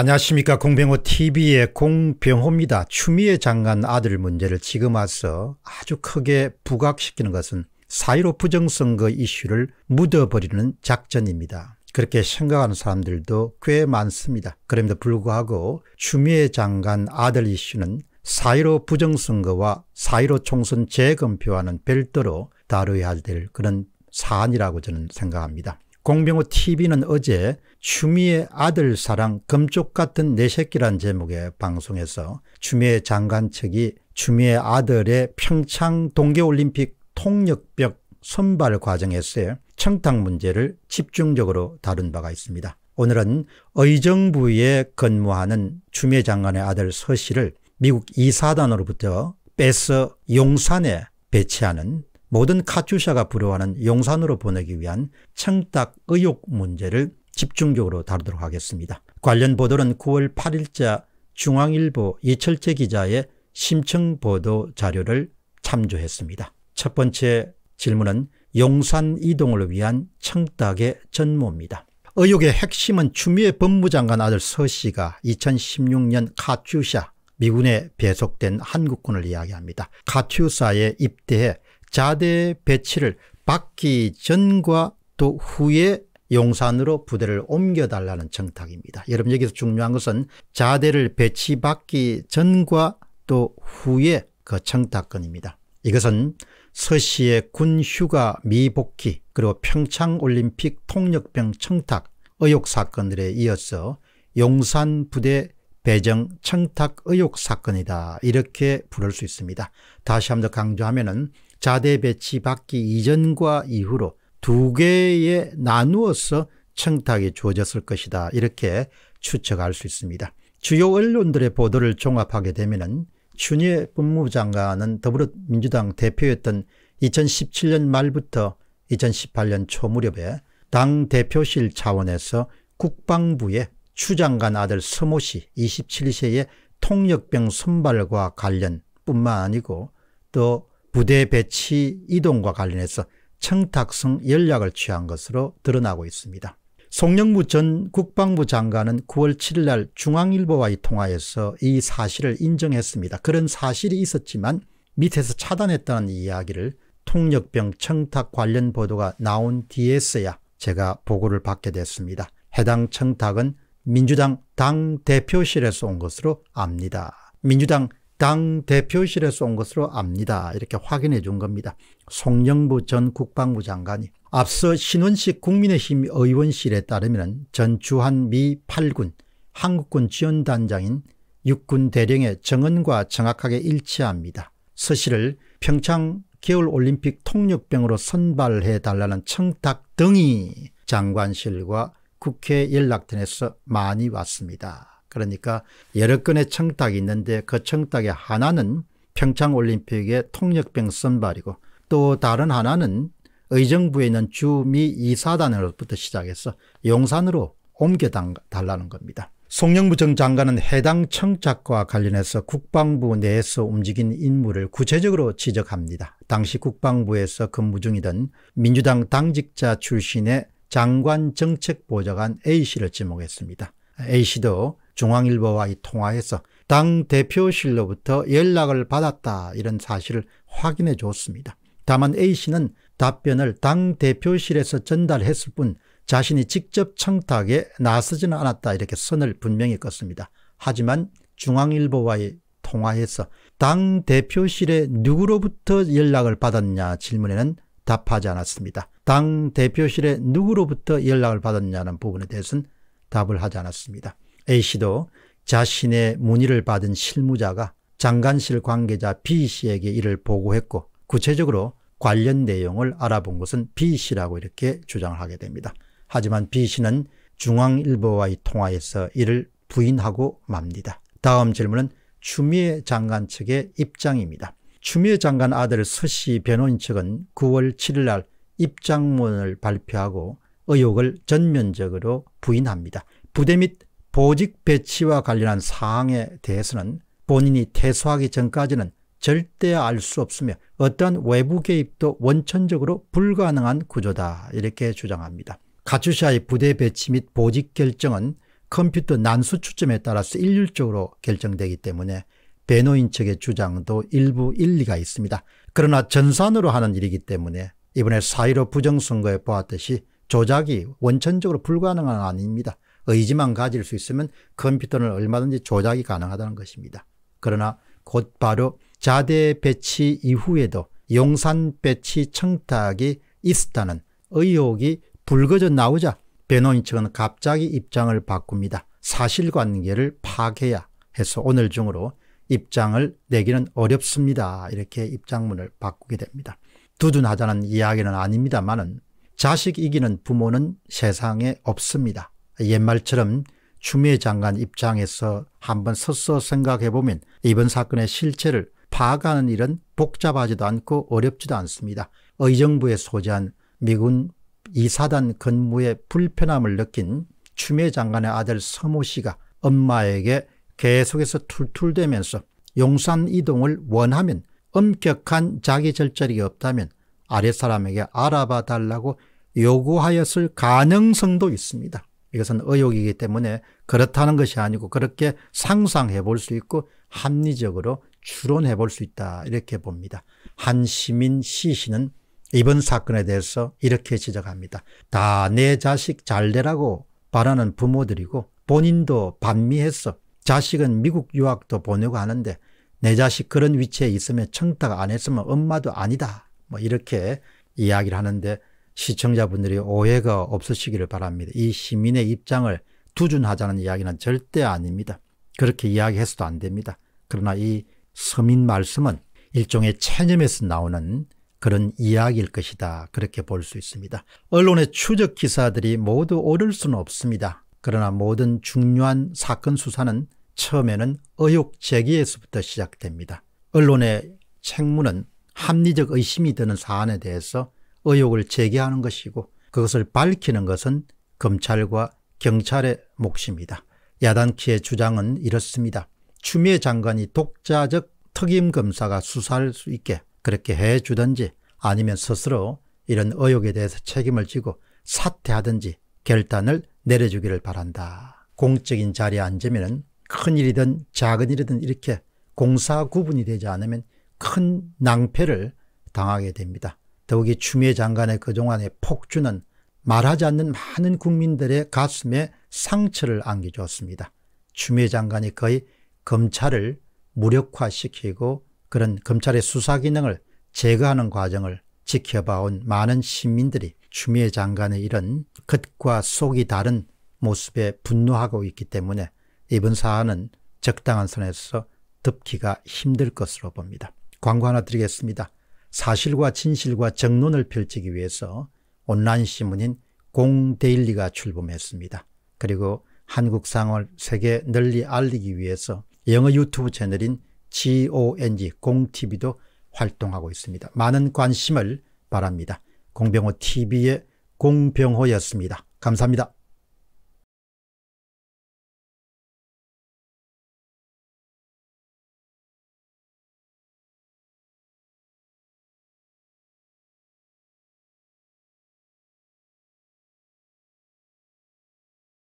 안녕하십니까 공병호 tv의 공병호입니다. 추미애 장관 아들 문제를 지금 와서 아주 크게 부각시키는 것은 사이로 부정선거 이슈를 묻어버리는 작전입니다. 그렇게 생각하는 사람들도 꽤 많습니다. 그럼에도 불구하고 추미애 장관 아들 이슈는 사이로 부정선거와 사이로 총선 재검표와는 별도로 다뤄야 될 그런 사안이라고 저는 생각합니다. 공병호 TV는 어제 추미애 아들 사랑 금쪽 같은 내 새끼란 제목의 방송에서 추미애 장관 측이 추미애 아들의 평창 동계올림픽 통역벽 선발 과정에서의 청탁 문제를 집중적으로 다룬 바가 있습니다. 오늘은 의정부에 근무하는 추미애 장관의 아들 서 씨를 미국 이사단으로부터 빼서 용산에 배치하는 모든 카츄샤가 부러워하는 용산으로 보내기 위한 청탁 의혹 문제를 집중적으로 다루도록 하겠습니다. 관련 보도는 9월 8일자 중앙일보 이철재 기자의 심층 보도 자료를 참조했습니다. 첫 번째 질문은 용산 이동을 위한 청탁의 전모입니다. 의혹의 핵심은 추미애 법무장관 아들 서 씨가 2016년 카츄샤 미군에 배속된 한국군을 이야기합니다. 카츄사에 입대해 자대 배치를 받기 전과 또 후에 용산으로 부대를 옮겨달라는 청탁입니다. 여러분 여기서 중요한 것은 자대를 배치받기 전과 또 후에 그 청탁건입니다. 이것은 서 씨의 군 휴가 미복귀 그리고 평창올림픽 통역병 청탁 의혹 사건들에 이어서 용산 부대 배정 청탁 의혹 사건이다 이렇게 부를 수 있습니다. 다시 한번더 강조하면 은 자대 배치 받기 이전과 이후로 두 개에 나누어서 청탁이 주어졌을 것이다. 이렇게 추측할 수 있습니다. 주요 언론들의 보도를 종합하게 되면 추니애 법무장관은 더불어민주당 대표였던 2017년 말부터 2018년 초 무렵에 당 대표실 차원에서 국방부에 추장관 아들 서모 씨 27세의 통역병 선발과 관련 뿐만 아니고 또 부대 배치 이동과 관련해서 청탁성 연락을 취한 것으로 드러나고 있습니다. 송영무 전 국방부 장관은 9월 7일 날 중앙일보와의 통화에서 이 사실을 인정했습니다. 그런 사실이 있었지만 밑에서 차단했다는 이야기를 통역병 청탁 관련 보도가 나온 뒤에서야 제가 보고를 받게 됐습니다. 해당 청탁은 민주당 당대표실에서 온 것으로 압니다. 민주당 당 대표실에서 온 것으로 압니다. 이렇게 확인해 준 겁니다. 송영부 전 국방부 장관이 앞서 신원식 국민의힘 의원실에 따르면 전 주한 미 8군 한국군 지원단장인 육군 대령의 정언과 정확하게 일치합니다. 서씨를 평창 겨울올림픽 통역병으로 선발해 달라는 청탁 등이 장관실과 국회 연락단에서 많이 왔습니다. 그러니까 여러 건의 청탁이 있는데 그 청탁의 하나는 평창올림픽의 통역병 선발이고 또 다른 하나는 의정부에 있는 주미 이사단으로부터 시작해서 용산으로 옮겨달라는 겁니다. 송영무 전 장관은 해당 청탁과 관련해서 국방부 내에서 움직인 인물을 구체적으로 지적합니다. 당시 국방부에서 근무 중이던 민주당 당직자 출신의 장관 정책보좌관 A씨를 지목했습니다. A씨도 중앙일보와의 통화에서 당 대표실로부터 연락을 받았다 이런 사실을 확인해 줬습니다. 다만 A씨는 답변을 당 대표실에서 전달했을 뿐 자신이 직접 청탁에 나서지는 않았다 이렇게 선을 분명히 껐습니다. 하지만 중앙일보와의 통화에서 당 대표실에 누구로부터 연락을 받았냐 질문에는 답하지 않았습니다. 당 대표실에 누구로부터 연락을 받았냐는 부분에 대해서는 답을 하지 않았습니다. A씨도 자신의 문의를 받은 실무자가 장관실 관계자 B씨에게 이를 보고했고 구체적으로 관련 내용을 알아본 것은 B씨라고 이렇게 주장을 하게 됩니다. 하지만 B씨는 중앙일보와의 통화에서 이를 부인하고 맙니다. 다음 질문은 추미애 장관 측의 입장입니다. 추미애 장관 아들 서씨 변호인 측은 9월 7일 날 입장문을 발표하고 의혹을 전면적으로 부인합니다. 부대 및 보직 배치와 관련한 사항에 대해서는 본인이 퇴소하기 전까지는 절대 알 수 없으며 어떠한 외부 개입도 원천적으로 불가능한 구조다 이렇게 주장합니다. 카츄샤의 부대 배치 및 보직 결정은 컴퓨터 난수 추점에 따라서 일률적으로 결정되기 때문에 배노인 측의 주장도 일부 일리가 있습니다. 그러나 전산으로 하는 일이기 때문에 이번에 4.15 부정선거에 보았듯이 조작이 원천적으로 불가능한 아닙니다. 의지만 가질 수 있으면 컴퓨터는 얼마든지 조작이 가능하다는 것입니다. 그러나 곧바로 자대 배치 이후에도 용산 배치 청탁이 있었다는 의혹이 불거져 나오자 변호인 측은 갑자기 입장을 바꿉니다. 사실관계를 파악해야 해서 오늘 중으로 입장을 내기는 어렵습니다. 이렇게 입장문을 바꾸게 됩니다. 두둔하자는 이야기는 아닙니다만은 자식 이기는 부모는 세상에 없습니다. 옛말처럼 추미애 장관 입장에서 한번 서서 생각해 보면 이번 사건의 실체를 파악하는 일은 복잡하지도 않고 어렵지도 않습니다. 의정부에 소재한 미군 이사단 근무에 불편함을 느낀 추미애 장관의 아들 서모 씨가 엄마에게 계속해서 툴툴대면서 용산 이동을 원하면 엄격한 자기 절절이 없다면 아랫사람에게 알아봐 달라고 요구하였을 가능성도 있습니다. 이것은 의혹이기 때문에 그렇다는 것이 아니고 그렇게 상상해 볼 수 있고 합리적으로 추론해 볼 수 있다 이렇게 봅니다. 한 시민 시신은 이번 사건에 대해서 이렇게 지적합니다. 다 내 자식 잘 되라고 바라는 부모들이고 본인도 반미해서 자식은 미국 유학도 보내고 하는데 내 자식 그런 위치에 있으면 청탁 안 했으면 엄마도 아니다. 뭐 이렇게 이야기를 하는데 시청자분들이 오해가 없으시기를 바랍니다. 이 시민의 입장을 두준하자는 이야기는 절대 아닙니다. 그렇게 이야기해서도 안 됩니다. 그러나 이 서민 말씀은 일종의 체념에서 나오는 그런 이야기일 것이다. 그렇게 볼 수 있습니다. 언론의 추적 기사들이 모두 옳을 수는 없습니다. 그러나 모든 중요한 사건 수사는 처음에는 의혹 제기에서부터 시작됩니다. 언론의 책무는 합리적 의심이 드는 사안에 대해서 의혹을 제기하는 것이고 그것을 밝히는 것은 검찰과 경찰의 몫입니다. 야단키의 주장은 이렇습니다. 추미애 장관이 독자적 특임 검사가 수사할 수 있게 그렇게 해주든지 아니면 스스로 이런 의혹에 대해서 책임을 지고 사퇴하든지 결단을 내려주기를 바란다. 공적인 자리에 앉으면 큰 일이든 작은 일이든 이렇게 공사 구분이 되지 않으면 큰 낭패를 당하게 됩니다. 더욱이 추미애 장관의 그동안의 폭주는 말하지 않는 많은 국민들의 가슴에 상처를 안겨주었습니다. 추미애 장관이 거의 검찰을 무력화시키고 그런 검찰의 수사 기능을 제거하는 과정을 지켜봐온 많은 시민들이 추미애 장관의 이런 겉과 속이 다른 모습에 분노하고 있기 때문에 이번 사안은 적당한 선에서 덮기가 힘들 것으로 봅니다. 광고 하나 드리겠습니다. 사실과 진실과 정론을 펼치기 위해서 온라인 신문인 공데일리가 출범했습니다. 그리고 한국 상을 세계 널리 알리기 위해서 영어 유튜브 채널인 GONG 공TV도 활동하고 있습니다. 많은 관심을 바랍니다. 공병호 TV의 공병호였습니다. 감사합니다.